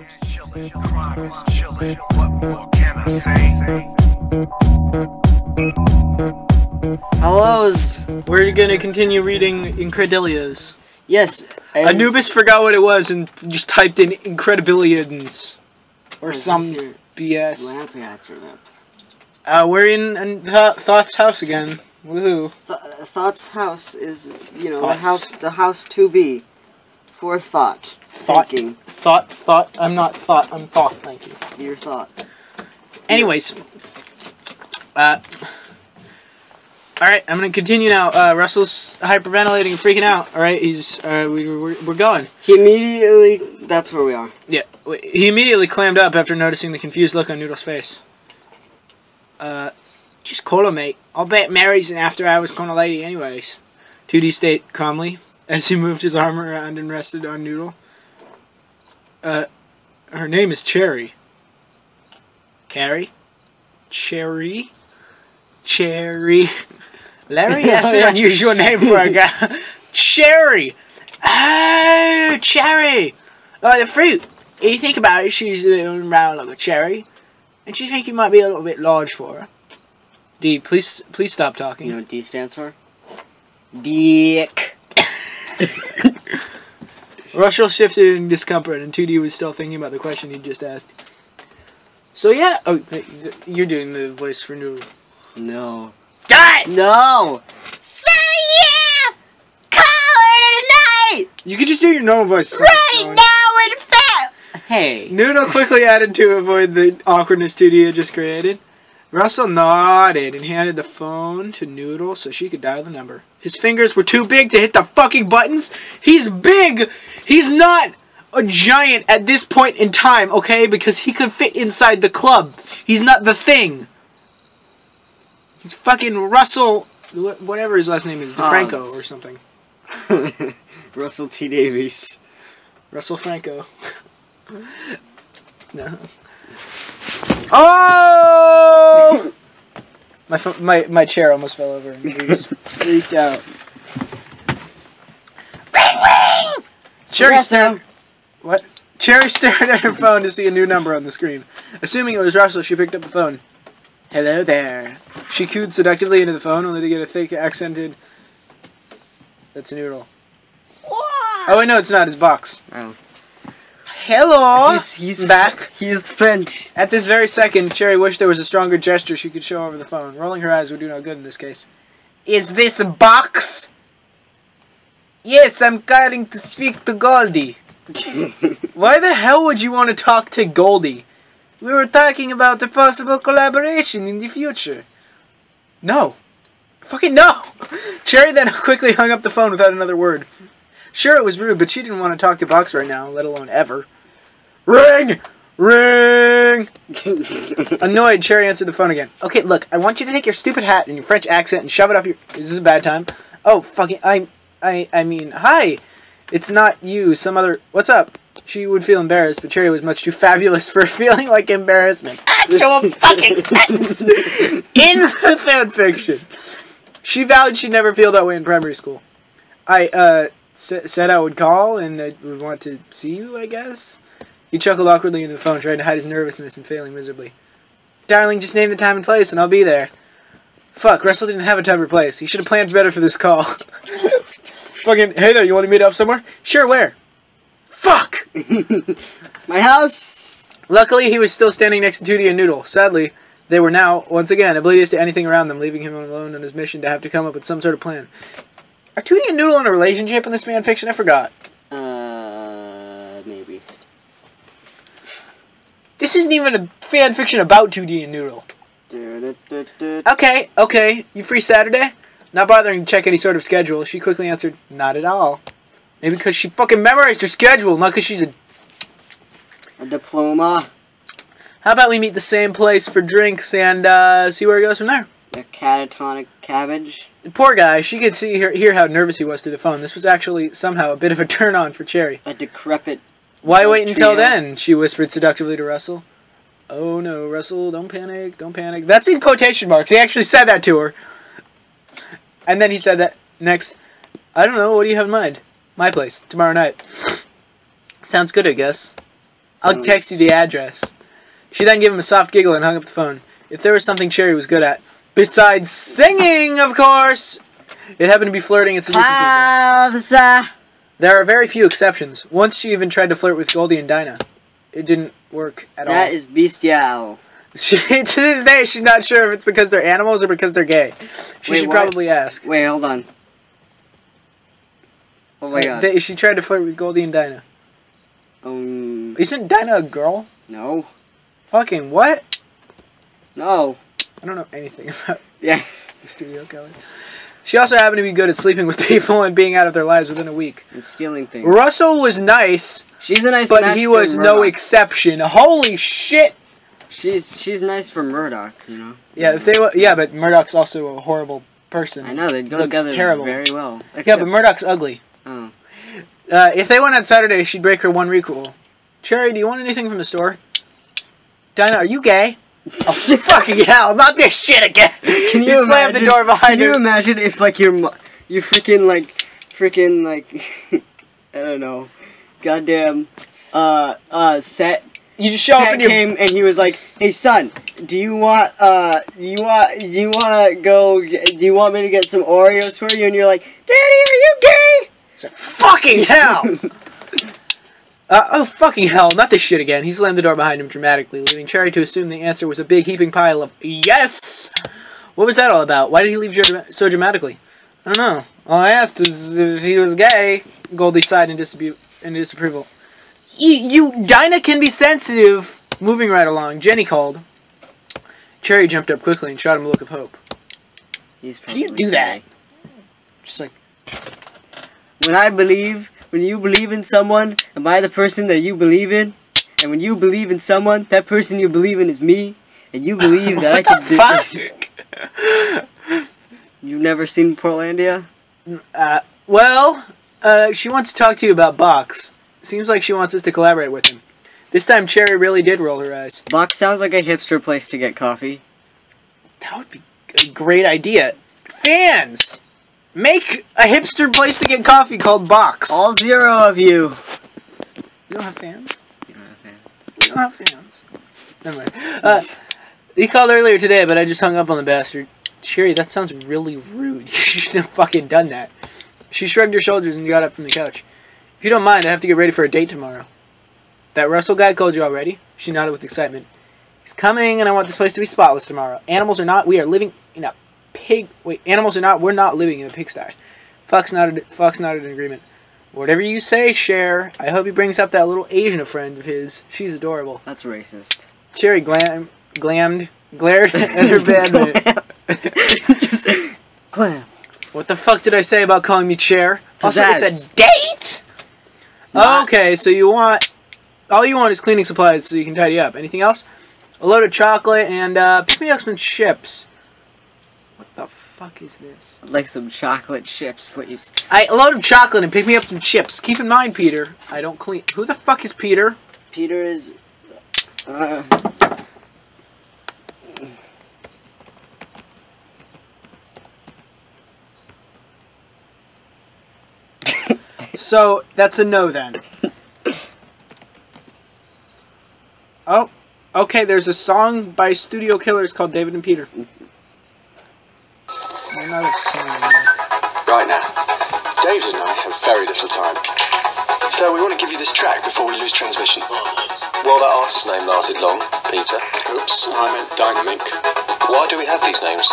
chillin', crime is chillin'. What more can I say? Hellos. We're gonna continue reading Incredillioz. Yes. Anubis forgot what it was and just typed in Incredibilions. Or Is some BS. lamp? Uh, we're in, Th- Thoth's house again. Woohoo. Th- uh, Thoth's house is, you know, the house, the house to be, for thought, Thought. thinking, Thought, thought. I'm not thought, I'm thought, thank you. your thought. Anyways. Uh. Alright, I'm gonna continue now. Uh, Russell's hyperventilating and freaking out. Alright, he's, uh, we, we're, we're going. He immediately. That's where we are. Yeah, he immediately clammed up after noticing the confused look on Noodle's face. Uh, just call her, mate. I'll bet Mary's an after hours kind of lady, anyways. 2D state calmly as he moved his arm around and rested on Noodle. Uh, her name is Cherry. Carrie? Cherry? Cherry. Larry, that's an unusual name for a guy. Cherry! Oh, Cherry! Oh, the fruit. If you think about it, she's uh, round like a cherry, and she think you might be a little bit large for her. D, please, please stop talking. You know what D stands for? Dick. Russell shifted in discomfort, and 2D was still thinking about the question he just asked. So yeah, oh, th- th- you're doing the voice for Noodle. No. Die! No. So yeah, call it a night. You could just do your normal voice. Right now in fact. Hey. Noodle quickly added to avoid the awkwardness 2D had just created. Russell nodded and handed the phone to Noodle so she could dial the number. His fingers were too big to hit the fucking buttons. He's big! He's not a giant at this point in time, okay? Because he could fit inside the club. He's not the thing. He's fucking Russell, whatever his last name is, DeFranco or something. Russell T Davies. Russell Franco. no. Oh! my, my my chair almost fell over and freaked out. Ring. Cherry stared. What? Cherry stared at her phone to see a new number on the screen. Assuming it was Russell, she picked up the phone. Hello there. She cooed seductively into the phone, only to get a thick accented. That's a noodle. Oh wait, no, it's not. It's box. Oh. Hello. He's, he's back. He is French. At this very second, Cherry wished there was a stronger gesture she could show over the phone. Rolling her eyes would do no good in this case. Is this a box? Yes, I'm calling to speak to Goldie. Why the hell would you want to talk to Goldie? We were talking about a possible collaboration in the future. No. Fucking no! Cherry then quickly hung up the phone without another word. Sure, it was rude, but she didn't want to talk to Box right now, let alone ever. Ring! Ring! Annoyed, Cherry answered the phone again. Okay, look, I want you to take your stupid hat and your French accent and shove it up your. Is this a bad time? Oh, fucking. I. I. I mean, hi! It's not you, some other. What's up? She would feel embarrassed, but Cherry was much too fabulous for feeling like embarrassment. Actual fucking sentence! In the fanfiction. She vowed she'd never feel that way in primary school. I, uh, said I would call and I would want to see you, I guess? He chuckled awkwardly into the phone, trying to hide his nervousness and failing miserably. Darling, just name the time and place and I'll be there. Fuck, Russell didn't have a time or place. He should have planned better for this call. Fucking, hey there, you want to meet up somewhere? Sure, where? Fuck! My house. Luckily, he was still standing next to 2D and Noodle. Sadly, they were now, once again, oblivious to anything around them, leaving him alone on his mission to have to come up with some sort of plan. Are 2D and Noodle in a relationship in this fan fiction? I forgot. Uh, maybe. This isn't even a fan fiction about 2D and Noodle. Okay, okay. You free Saturday? Not bothering to check any sort of schedule, she quickly answered, Not at all. Maybe because she fucking memorized her schedule, not because she's a. A diploma. How about we meet the same place for drinks and uh, see where it goes from there? A catatonic cabbage. The poor guy, she could see hear, hear how nervous he was through the phone. This was actually somehow a bit of a turn on for Cherry. A decrepit. Why wait until trio. then? She whispered seductively to Russell. Oh no, Russell, don't panic, don't panic. That's in quotation marks. He actually said that to her. And then he said that next. I don't know, what do you have in mind? My place, tomorrow night. Sounds good, I guess. I'll text you the address. She then gave him a soft giggle and hung up the phone. If there was something Cherry was good at, besides singing, of course, it happened to be flirting and seducing people. Uh, There are very few exceptions. Once she even tried to flirt with Goldie and Dyna. It didn't work at all. That is bestial. She, to this day, she's not sure if it's because they're animals or because they're gay. She Wait, should what? probably ask. Wait, hold on. Oh my god. They- she tried to flirt with Goldie and Dyna. um, Isn't Dyna a girl? no. Fucking what? No. I don't know anything about Yeah. the studio Kelly. She also happened to be good at sleeping with people and being out of their lives within a week. And stealing things. Russell was nice, She's a nice but he was no exception. Holy shit! She's she's nice for Murdoc, you know. Yeah, if they yeah, but Murdoc's also a horrible person. I know they go Looks together terrible. very well. Yeah, but Murdoc's ugly. oh. Uh, if they went on Saturday, she'd break her one rule. Cherry, do you want anything from the store? Dyna, are you gay? Oh, fucking hell, not this shit again! Can He you slam the door behind Can you her. imagine if like your you freaking like freaking like I don't know, goddamn uh uh set You just show up and you came and he was like, "Hey son, do you want uh do you want you want to go do you want me to get some Oreos for you?" And you're like, "Daddy, are you gay?" It's like, fucking hell! uh, oh, fucking hell, not this shit again. He slammed the door behind him dramatically, leaving Cherry to assume the answer was a big heaping pile of yes! What was that all about? Why did he leave so dramatically? I don't know. All I asked was if he was gay. Goldie sighed in, disabu- in disapproval. You, you, Dyna can be sensitive. Moving right along, Jenny called. Cherry jumped up quickly and shot him a look of hope. He's do you do that? Just like, When I believe, when you believe in someone, am I the person that you believe in? And when you believe in someone, that person you believe in is me. And you believe that I can do. fuck? You've never seen Portlandia? Uh, well, uh, she wants to talk to you about Box. Seems like she wants us to collaborate with him. This time, Cherry really did roll her eyes. Box sounds like a hipster place to get coffee. That would be a great idea. Fans! Make a hipster place to get coffee called Box. All zero of you. We don't have fans? You don't have fans. We don't have fans. Never mind. Uh, he called earlier today, but I just hung up on the bastard. Cherry, that sounds really rude. You shouldn't have fucking done that. She shrugged her shoulders and got up from the couch. If you don't mind, I have to get ready for a date tomorrow. That Russell guy called you already? She nodded with excitement. He's coming, and I want this place to be spotless tomorrow. Animals are not. We are living in a pig. Wait, animals are not. We're not living in a pigsty. Fox nodded. Fox nodded in agreement. Whatever you say, Cher. I hope he brings up that little Asian friend of his. She's adorable. That's racist. Cherry glam, glammed, glared at her. Just clam. What the fuck did I say about calling me Cher? Also, it's a date. Not- Okay, so you want all you want is cleaning supplies so you can tidy up. Anything else? A load of chocolate and uh, pick me up some chips. What the fuck is this? I'd like some chocolate chips, please. I a load of chocolate and pick me up some chips. Keep in mind, Peter, I don't clean. Who the fuck is Peter? Peter is. Uh, So that's a no then. Oh, okay. There's a song by Studio Killers called David and Peter. Right now, David and I have very little time. So we want to give you this track before we lose transmission. Well, that artist name lasted long, Peter. Oops, I meant Dynamic. Why do we have these names?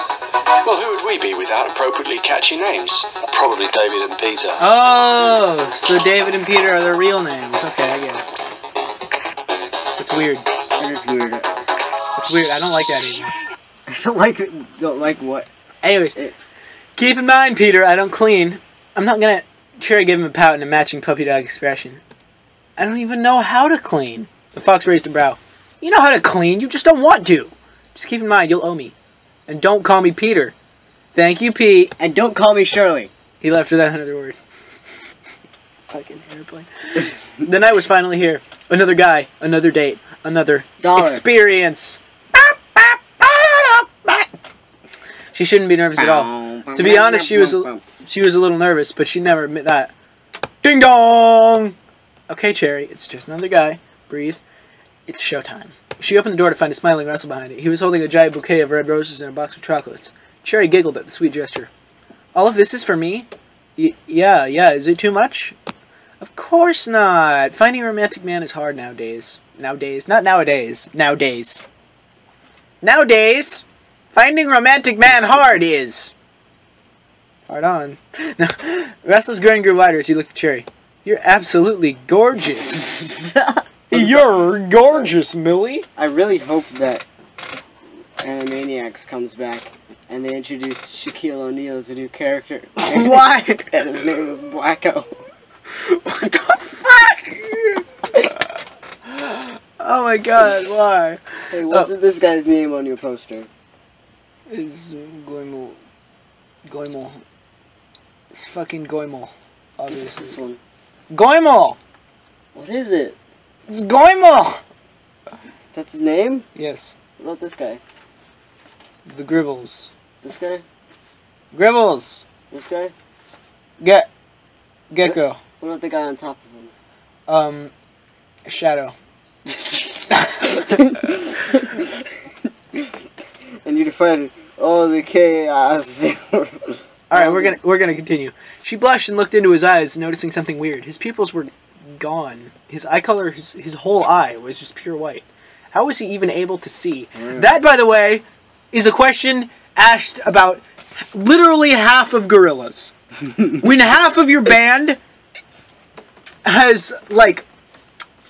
Well, who would we be without appropriately catchy names? Probably David and Peter. Oh, so David and Peter are their real names. Okay, I get it. It's weird. that is weird. It's weird. I don't like that anymore. I don't like. Don't like what? Anyways, It- keep in mind, Peter, I don't clean. I'm not gonna try gave him a pout and a matching puppy dog expression. I don't even know how to clean. The fox raised a brow. You know how to clean, you just don't want to. Just keep in mind, you'll owe me. And don't call me Peter. Thank you, Pete. And don't call me Shirley. He left without another word. Fucking airplane. the night was finally here. Another guy, another date, another Dollar. experience. She shouldn't be nervous at all. To be honest, she was a- She was a little nervous, but she never admit that. Ding dong! Okay, Cherry, it's just another guy. Breathe. It's showtime. She opened the door to find a smiling Russell behind it. He was holding a giant bouquet of red roses and a box of chocolates. Cherry giggled at the sweet gesture. All of this is for me? Y- yeah, yeah. Is it too much? Of course not. Finding a romantic man is hard nowadays. Nowadays. Not nowadays. Nowadays. Nowadays, finding romantic man hard is. Hard on. Now, Russell's grin grew wider as he looked at Cherry. You're absolutely gorgeous. You're gorgeous, Millie. I really hope that Animaniacs comes back and they introduce Shaquille O'Neal as a new character. Why? and his name is Blacko. What the fuck? oh my god, why? Hey, wasn't oh. this guy's name on your poster? It's Goimo. Goimo. It's fucking Goimo. This Obviously. one. Goimo! What is it? It's Goimo! That's his name? Yes. What about this guy? The Gribbles. This guy? Gribbles! This guy? Get. Gecko. What about the guy on top of him? Um. Shadow. and you define all the chaos. All right, we're gonna we're gonna continue. She blushed and looked into his eyes, noticing something weird. His pupils were gone. His eye color, his, his whole eye was just pure white. How was he even able to see? Mm. That, by the way, is a question asked about literally half of Gorillaz. when half of your band has like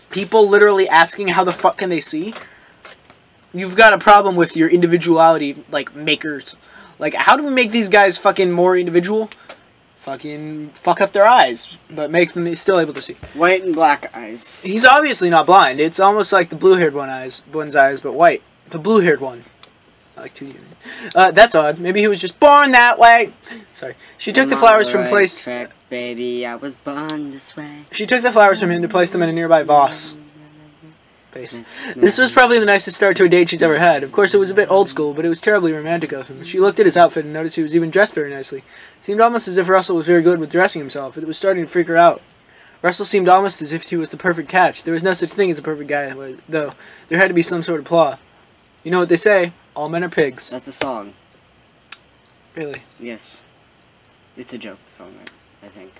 people literally asking how the fuck can they see, you've got a problem with your individuality, like makers. Like, how do we make these guys fucking more individual? Fucking fuck up their eyes, but make them still able to see. White and black eyes. He's obviously not blind. It's almost like the blue-haired one eyes, one's eyes, but white. The blue-haired one. I like two units. Uh, that's odd. Maybe he was just born that way. Sorry. She took the I'm on flowers from right place. track, baby, I was born this way. She took the flowers from him to place them in a nearby vase. Base. Mm. This was probably the nicest start to a date she's ever had. Of course, it was a bit old school, but it was terribly romantic of him. She looked at his outfit and noticed he was even dressed very nicely. Seemed almost as if Russell was very good with dressing himself. It was starting to freak her out. Russell seemed almost as if he was the perfect catch. There was no such thing as a perfect guy, though. There had to be some sort of flaw. You know what they say? All men are pigs. That's a song. Really. Yes. It's a joke song, I- I think.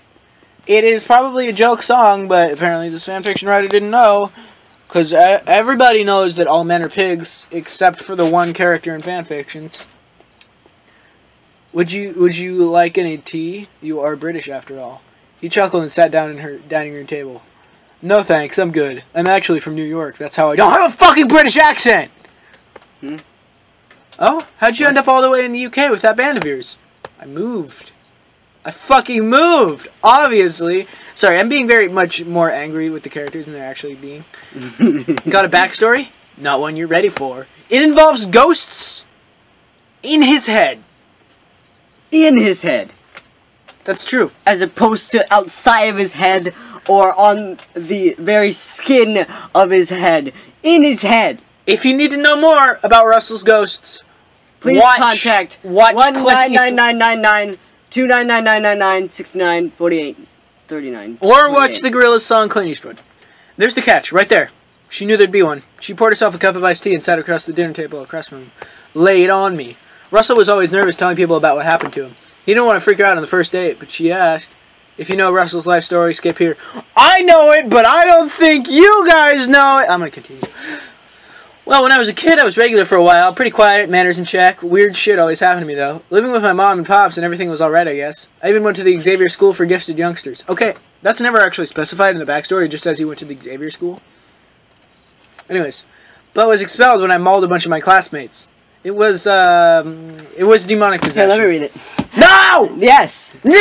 It is probably a joke song, but apparently this fanfiction writer didn't know. Because everybody knows that all men are pigs, except for the one character in fanfictions. Would you Would you like any tea? You are British after all. He chuckled and sat down in her dining room table. No thanks, I'm good. I'm actually from New York. That's how I don't have a fucking British accent. Hmm? Oh, how'd you end up all the way in the UK with that band of yours? I moved. I fucking moved. Obviously. Sorry, I'm being very much more angry with the characters than they're actually being. Got a backstory? Not one you're ready for. It involves ghosts in his head. In his head. That's true. As opposed to outside of his head or on the very skin of his head. In his head. If you need to know more about Russell's ghosts, Please Watch- contact watch one nine nine nine nine nine two nine nine nine nine nine six nine forty eight thirty nine. or watch the Gorillaz song Clint Eastwood. There's the catch, right there. She knew there'd be one. She poured herself a cup of iced tea and sat across the dinner table across from him. Lay it on me. Russell was always nervous telling people about what happened to him. He didn't want to freak her out on the first date, but she asked. If you know Russell's life story, skip here. I know it, but I don't think you guys know it. I'm gonna continue. Well, when I was a kid, I was regular for a while. Pretty quiet, manners in check. Weird shit always happened to me, though. Living with my mom and pops and everything was alright, I guess. I even went to the Xavier School for Gifted Youngsters. Okay, that's never actually specified in the backstory, just says he went to the Xavier School. Anyways, but was expelled when I mauled a bunch of my classmates. It was, um, it was demonic Here, possession. let me read it. No! Yes. No!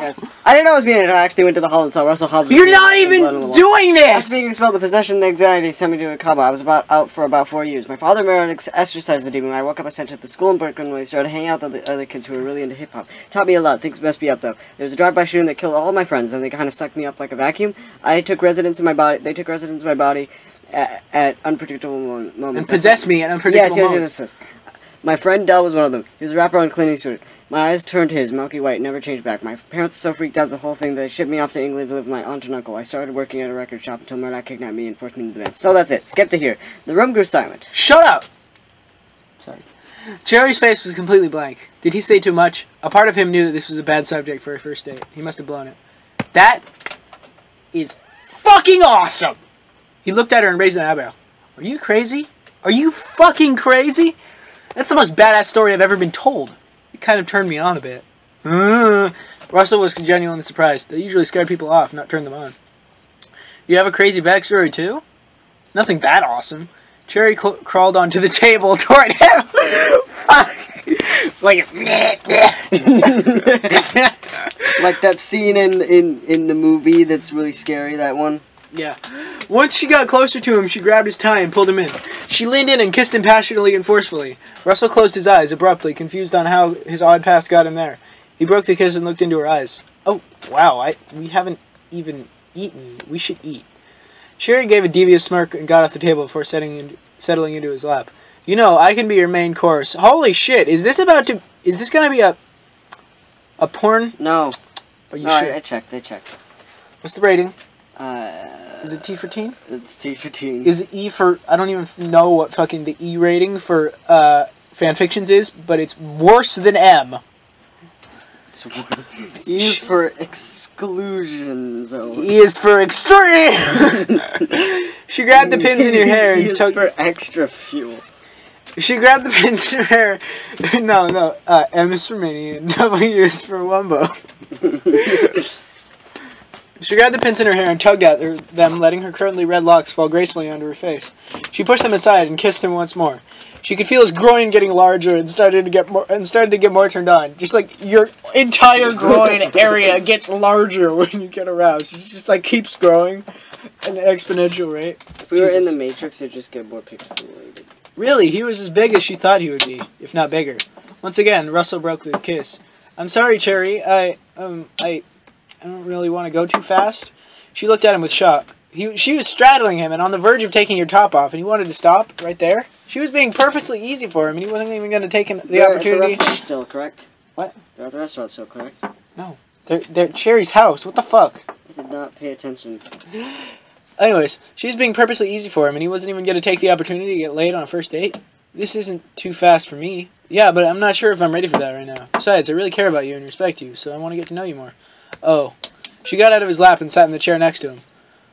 Yes. I didn't know it was being I actually went to the hall and saw Russell Hobbs. You're not and blood on the even doing After being this! expelled, the possession and anxiety sent me to a coma. I was about out for about four years. My father married and ex- exorcised the demon. When I woke up, I sent it to the school in Brooklyn where I started hanging out with the other kids who were really into hip hop. Taught me a lot. Things must be up though. There was a drive-by shooting that killed all my friends, and they kind of sucked me up like a vacuum. I took residence in my body. They took residence in my body at, at unpredictable moments. And possess me at unpredictable Yes, yes, moments. yes, yes. My friend Del was one of them. He was a rapper on Clint Eastwood. My eyes turned his, milky white, never changed back. My parents were so freaked out the whole thing that they shipped me off to England to live with my aunt and uncle. I started working at a record shop until Murdoc kidnapped me and forced me into the band. So that's it. Skip to here. The room grew silent. Shut up! Sorry. Cherry's face was completely blank. Did he say too much? A part of him knew that this was a bad subject for a first date. He must have blown it. That is fucking awesome! He looked at her and raised an eyebrow. Are you crazy? Are you fucking crazy? That's the most badass story I've ever been told. It kind of turned me on a bit. Uh, Russell was genuinely surprised. They usually scare people off, not turn them on. You have a crazy backstory too? Nothing that awesome. Cherry crawled onto the table toward him. Like, Like that scene in, in, in the movie that's really scary, that one. Yeah. Once she got closer to him, she grabbed his tie and pulled him in. She leaned in and kissed him passionately and forcefully. Russell closed his eyes abruptly, confused on how his odd past got him there. He broke the kiss and looked into her eyes. Oh, wow, I we haven't even eaten. We should eat. Cherry gave a devious smirk and got off the table before setting in, settling into his lap. You know, I can be your main course. Holy shit! Is this about to? Is this gonna be a a porn? No. Are you no, sure? I, I checked, I checked. What's the rating? Uh, Is it T for teen? it's T for teen. Is it E for? I don't even know what fucking the E rating for uh, fan fictions is, but it's worse than M. It's E is for exclusion zone. E is for extreme. she grabbed the pins in your hair E is took. for extra fuel. She grabbed the pins in her hair. No, no. Uh, M is for mini and W is for wumbo. She grabbed the pins in her hair and tugged at her, them, letting her curly red locks fall gracefully onto her face. She pushed them aside and kissed him once more. She could feel his groin getting larger and started to get more and started to get more turned on. Just like your entire groin area gets larger when you get aroused. It just like keeps growing at an exponential rate. If we were in the Matrix, it'd just get more pixelated. Really, he was as big as she thought he would be, if not bigger. Once again, Russell broke the kiss. I'm sorry, Cherry. I um I I don't really want to go too fast. She looked at him with shock. He, she was straddling him and on the verge of taking your top off, and he wanted to stop right there. She was being purposely easy for him, and he wasn't even going to take an, the They're At opportunity. the restaurant still, correct? What? They're at the restaurant still, correct? No, they're, they're at Cherry's house. What the fuck? I did not pay attention. Anyways, she was being purposely easy for him, and he wasn't even going to take the opportunity to get laid on a first date. This isn't too fast for me. Yeah, but I'm not sure if I'm ready for that right now. Besides, I really care about you and respect you, so I want to get to know you more. Oh. She got out of his lap and sat in the chair next to him.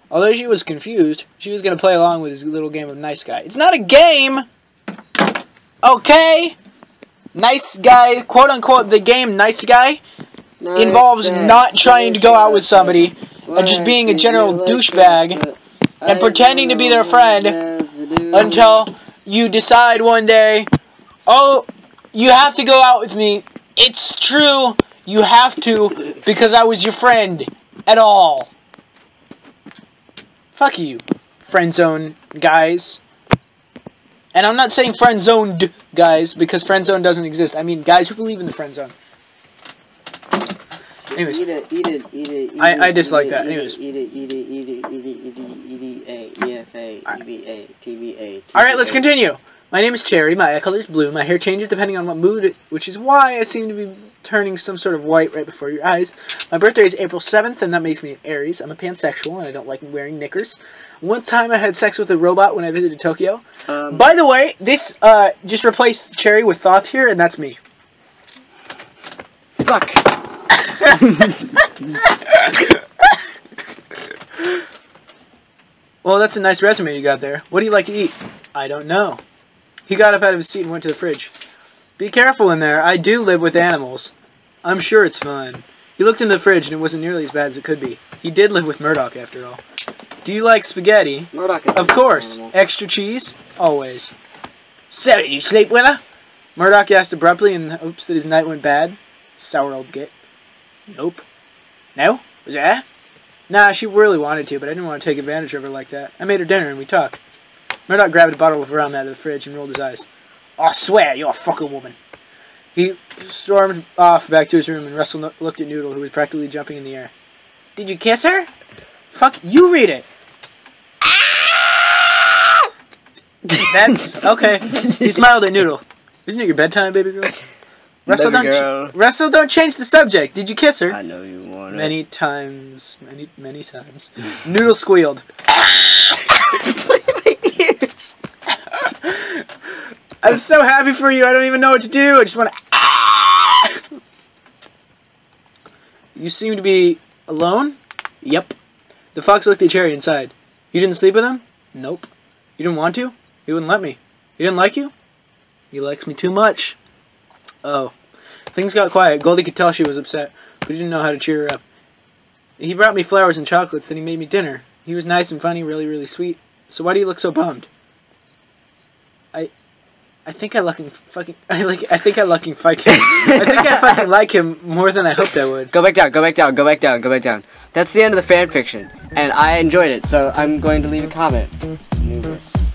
Although she was confused, she was going to play along with his little game of nice guy. It's not a game! Okay? Nice guy, quote unquote, the game nice guy involves not trying to go out with somebody and just being a general douchebag and pretending to be their friend until you decide one day, oh, you have to go out with me. It's true, you have to because I was your friend at all. Fuck you, friend zone guys. And I'm not saying friend zoned guys because friend zone doesn't exist. I mean guys who believe in the friend zone. Anyways. Eat it, eat it, eat it. eat I- I dislike that. Anyways. Eat it, eat it, eat it, eat it, eat it, eat it, E EFA, EVA, TVA. All right, let's continue. My name is Cherry. My eye color is blue. My hair changes depending on what mood, which is why I seem to be turning some sort of white right before your eyes. My birthday is April 7th, and that makes me an Aries. I'm a pansexual, and I don't like wearing knickers. One time I had sex with a robot when I visited Tokyo. Um, By the way, this uh, just replaced Cherry with Thoth here, and that's me. fuck. Well, that's a nice resume you got there. What do you like to eat? I don't know. He got up out of his seat and went to the fridge. Be careful in there. I do live with animals. I'm sure it's fun. He looked in the fridge and it wasn't nearly as bad as it could be. He did live with Murdoc after all. Do you like spaghetti? Murdoc is Of course. Extra cheese? Always. So, did you sleep with her? Murdoc asked abruptly in the hopes that his night went bad. Sour old git. Nope. No? Was that? Nah, she really wanted to, but I didn't want to take advantage of her like that. I made her dinner and we talked. Murdoc grabbed a bottle of rum out of the fridge and rolled his eyes. Oh, I swear, you're a fucking woman. He stormed off back to his room and Russell no- looked at Noodle, who was practically jumping in the air. Did you kiss her? Fuck, you read it. That's okay. He smiled at Noodle. Isn't it your bedtime, baby girl? Russell, Baby don't girl. Russell, don't change the subject. Did you kiss her? I know you want Many times, many many times. Noodle squealed. my ears. I'm so happy for you. I don't even know what to do. I just want to. Ah! You seem to be alone. Yep. The fox looked at Cherry inside. You didn't sleep with him? Nope. You didn't want to? He wouldn't let me. He didn't like you? He likes me too much. Oh. Things got quiet. Goldie could tell she was upset, but he didn't know how to cheer her up. He brought me flowers and chocolates, then he made me dinner. He was nice and funny, really, really sweet. So why do you look so bummed? I think I looking fucking I like I think I looking fucking I think I fucking like him more than I hoped I would. Go back down, go back down, go back down, go back down. That's the end of the fan fiction, and I enjoyed it, so I'm going to leave a comment.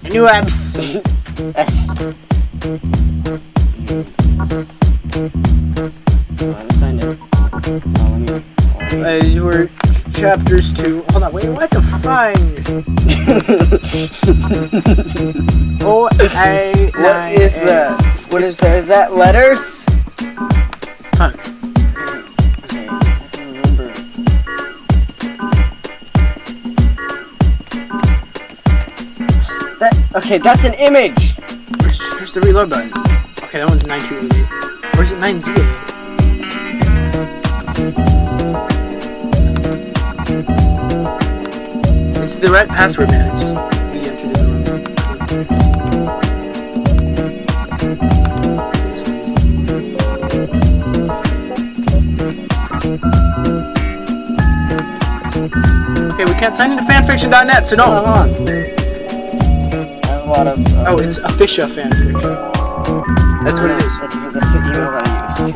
New abs. S. I'm signed in. Oh, let me. Uh, you were chapters two. Hold on, wait, what the fine? oh, I. What is that? What is that? Is that letters? Huh. Okay, I can remember. That okay, that's an image. Where's, where's the reload button? Okay, that one's 9288. Where's it 908? The right password, man. It's just we entered it wrong. Okay, we can't sign into fanfiction.net, so Hold on. I have a lot of. Uh, Oh, it's official fanfiction. That's what it is. That's, that's the email that I used.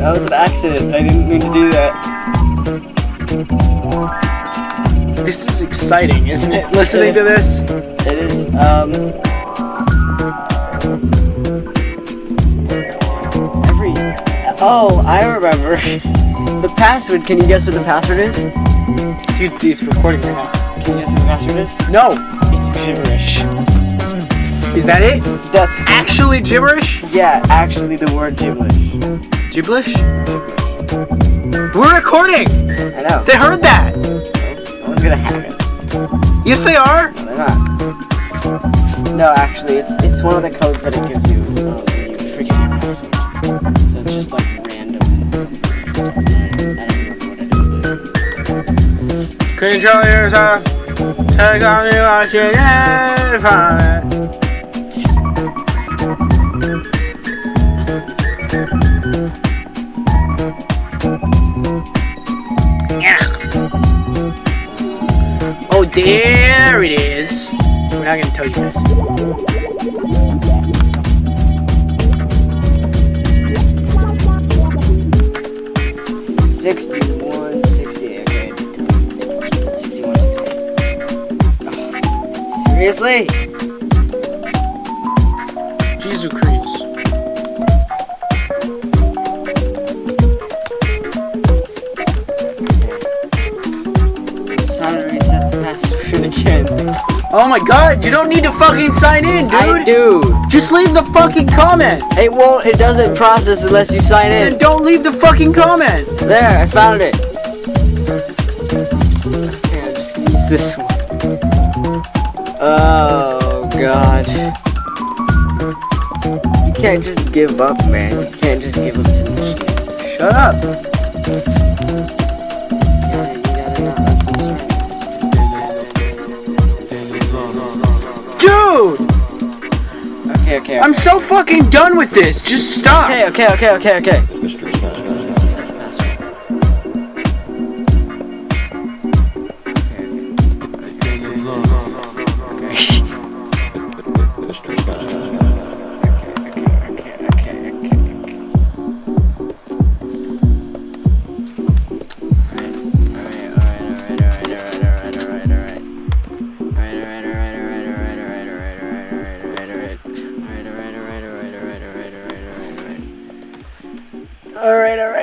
That was an accident. I didn't mean to do that. This is exciting, isn't it? Listening to this. It is. Um. Every. Oh, I remember. The password. Can you guess what the password is? Dude, it's recording right now. Can you guess what the password is? No! It's gibberish. Is that it? That's Actually gibberish? yeah. Actually, the word gibberish. Gibberish? We're recording! I know. They heard that! Gonna us. Yes, they are! No, they're not. No, actually, it's it's one of the codes that it gives you uh, when you forget your password. So it's just like random. I don't remember what it is. Control yourself. Take on you what you get from it. Not gonna tell you. Sixty-one, sixty. Seriously? My god, you don't need to fucking sign in, dude! I do. Just leave the fucking comment! It won't. It doesn't process unless you sign in. And don't leave the fucking comment! There, I found it. Okay, I'm just gonna use this one. Oh god. You can't just give up, man. You can't just give up to the machine. Shut up! Okay, okay. I'm so fucking done with this! Just stop! Okay, okay, okay, okay, okay.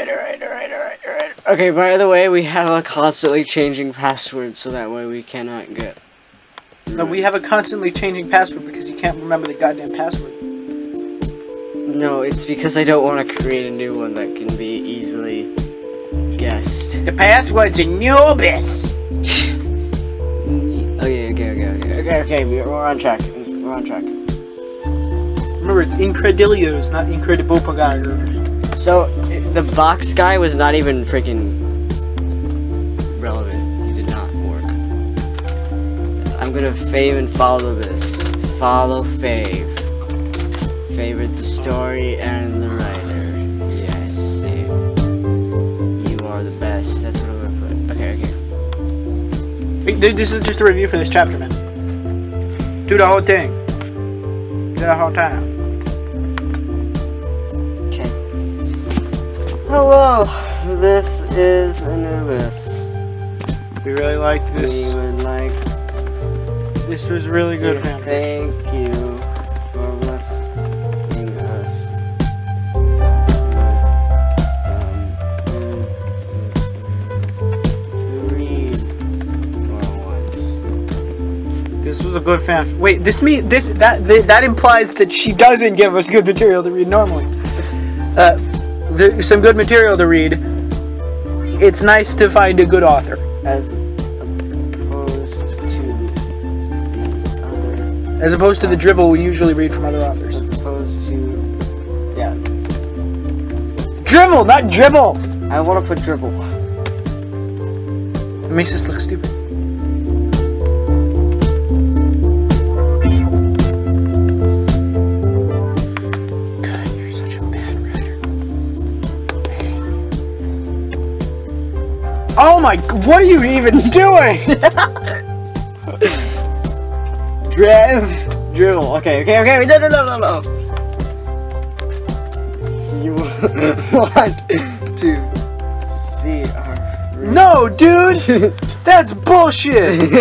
Alright, alright, alright, alright, alright. Okay, by the way, we have a constantly changing password so that way we cannot get. No, we have a constantly changing password because you can't remember the goddamn password. No, it's because I don't want to create a new one that can be easily guessed. The password's Anubis. Okay, okay, okay, okay, okay, okay. We're, on track. We're on track. Remember, it's Incredillioz, not Incredible. So the box guy was not even freaking relevant. He did not work. I'm gonna fave and follow this. Follow fave. Favorite the story and the writer. Yes, save. You are the best. That's what I'm gonna put. Okay, okay. Dude, this is just a review for this chapter, man. Do the whole thing. Do the whole time. Hello, this is Anubis. We really liked this. We would like This was really good, thank you for blessing us. with, um, read for once. This was a good fan. Wait, this mean this that that implies that she doesn't give us good material to read normally. Uh, there, some good material to read. It's nice to find a good author. As opposed to the other, As opposed to the drivel we usually read from other authors. as opposed to, yeah. Drivel, not dribble! I want to put dribble. It makes us look stupid. Oh my, what are you even doing? Driv, dribble. Okay, okay, okay. No, no, no, no, no. You want to see our no, dude! That's bullshit!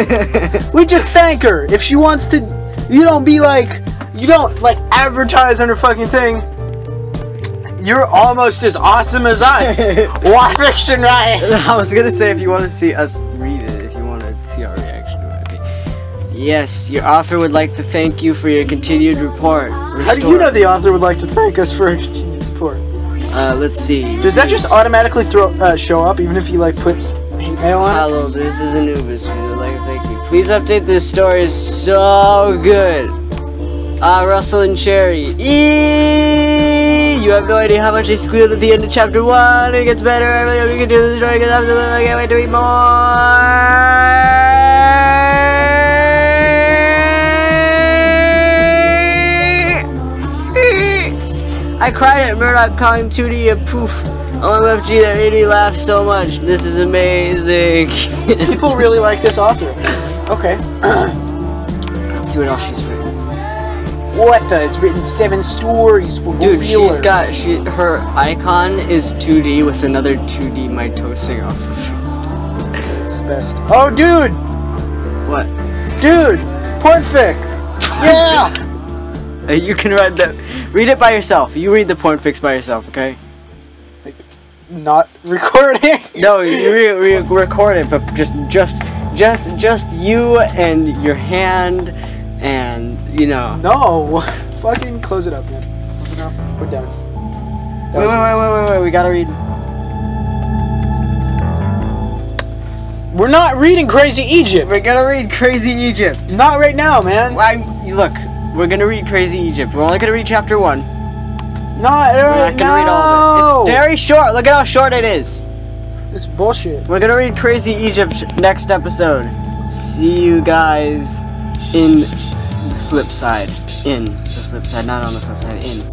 We just thank her. If she wants to, you don't be like, you don't like advertise on her fucking thing. You're almost as awesome as us. What fiction, right? I was gonna say if you want to see us read it, if you want to see our reaction to it. Yes, your author would like to thank you for your continued report. How do you know the author would like to thank us for our continued support? Uh, let's see. Does that just automatically throw uh, show up even if you like put hate mail on? Hello, this is Anubis. We would like to thank you. Please update this story. It's so good. Ah, Russell and Cherry. Eee! You have no idea how much I squealed at the end of chapter one. It gets better. I really hope you can do this story because I'm I can't wait to read more. I cried at Murdoc calling 2D a poof. OMFG, that made me laugh so much. This is amazing. People really like this author. Okay. Let's see what else she's written. Author has written seven stories for Dude, she's got she her icon is 2D with another 2D mitosing off of it. It's the best. Oh, dude! What? Dude! Pornfic! Yeah! You can read the read it by yourself. You read the porn fix by yourself, okay? Not recording. No, you re- re- record it, but just just just just you and your hand and you know. No! Fucking close it up, man. Close it up. We're done. That Wait, wait, wait, wait, wait, wait. We gotta read. We're not reading Crazy Egypt. We're gonna read Crazy Egypt. Not right now, man. Why? Look, we're gonna read Crazy Egypt. We're only gonna read chapter one. Not We're right not gonna read all of it. It's very short. Look at how short it is. It's bullshit. We're gonna read Crazy Egypt next episode. See you guys in the flip side. In the flip side, not on the flip side. In.